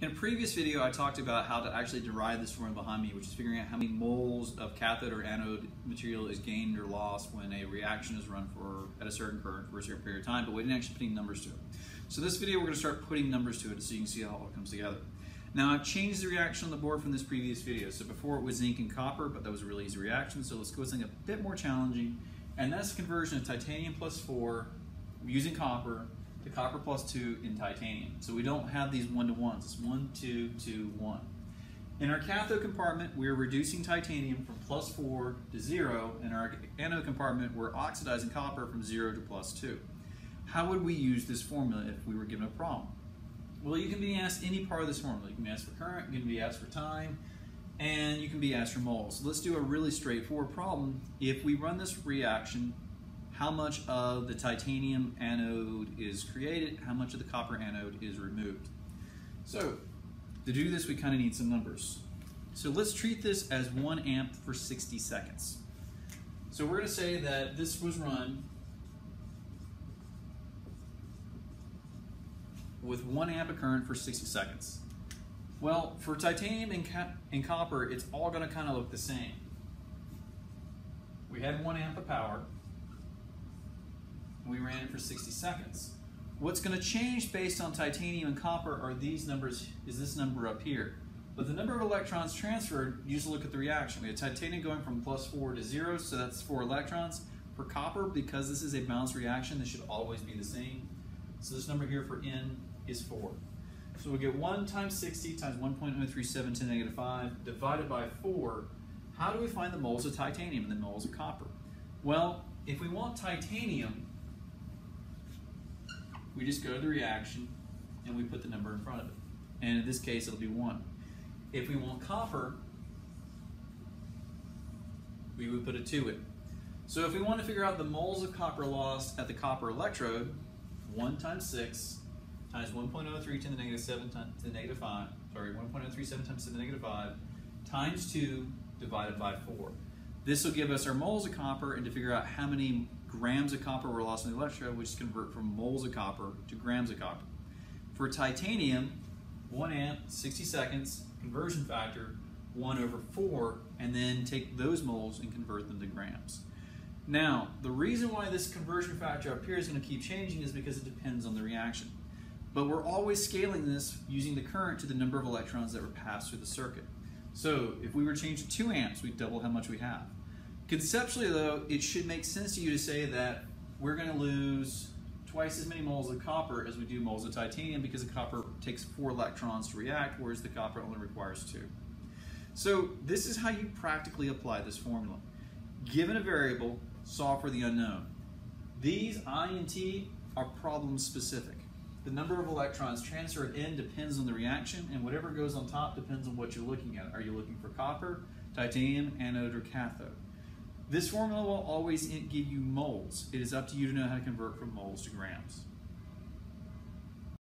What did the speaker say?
In a previous video, I talked about how to actually derive this formula behind me, which is figuring out how many moles of cathode or anode material is gained or lost when a reaction is run for at a certain current for a certain period of time, but we didn't actually put any numbers to it. So this video, we're going to start putting numbers to it so you can see how it all comes together. Now, I've changed the reaction on the board from this previous video. So before it was zinc and copper, but that was a really easy reaction. So let's go with something a bit more challenging. And that's conversion of titanium plus 4 using copper to copper plus 2 in titanium. So we don't have these one-to-ones. It's 1, 2, 2, 1. In our cathode compartment, we're reducing titanium from plus 4 to 0. In our anode compartment, we're oxidizing copper from 0 to plus 2. How would we use this formula if we were given a problem? Well, you can be asked any part of this formula. You can be asked for current, you can be asked for time, and you can be asked for moles. So let's do a really straightforward problem. If we run this reaction how much of the titanium anode is created, how much of the copper anode is removed. So to do this, we kind of need some numbers. So let's treat this as one amp for 60 seconds. So we're going to say that this was run with one amp of current for 60 seconds. Well, for titanium and, and copper, it's all going to kind of look the same. We had one amp of power we ran it for 60 seconds. What's going to change based on titanium and copper are these numbers, is this number up here. But the number of electrons transferred, you just look at the reaction. We have titanium going from plus 4 to 0, so that's 4 electrons. For copper, because this is a balanced reaction, this should always be the same. So this number here for N is 4. So we get 1 times 60 times 1.037 to negative 5 divided by 4. How do we find the moles of titanium and the moles of copper? Well, if we want titanium, we just go to the reaction and we put the number in front of it. And in this case, it'll be 1. If we want copper, we would put a 2 in. So if we want to figure out the moles of copper lost at the copper electrode, 1 times 6 times 1.03 to the negative 7 to the negative 5, sorry, 1.037 times to the negative 5, times 2 divided by 4. This will give us our moles of copper and to figure out how many grams of copper were lost in the electrode, which convert from moles of copper to grams of copper. For titanium, 1 amp, 60 seconds, conversion factor, 1 over 4, and then take those moles and convert them to grams. Now, the reason why this conversion factor up here is going to keep changing is because it depends on the reaction. But we're always scaling this using the current to the number of electrons that were passed through the circuit. So if we were to change to 2 amps, we'd double how much we have. Conceptually, though, it should make sense to you to say that we're going to lose twice as many moles of copper as we do moles of titanium because the copper takes four electrons to react, whereas the copper only requires two. So this is how you practically apply this formula. Given a variable, solve for the unknown. These I and T are problem specific. The number of electrons transferred in depends on the reaction, and whatever goes on top depends on what you're looking at. Are you looking for copper, titanium, anode, or cathode? This formula will always give you moles. It is up to you to know how to convert from moles to grams.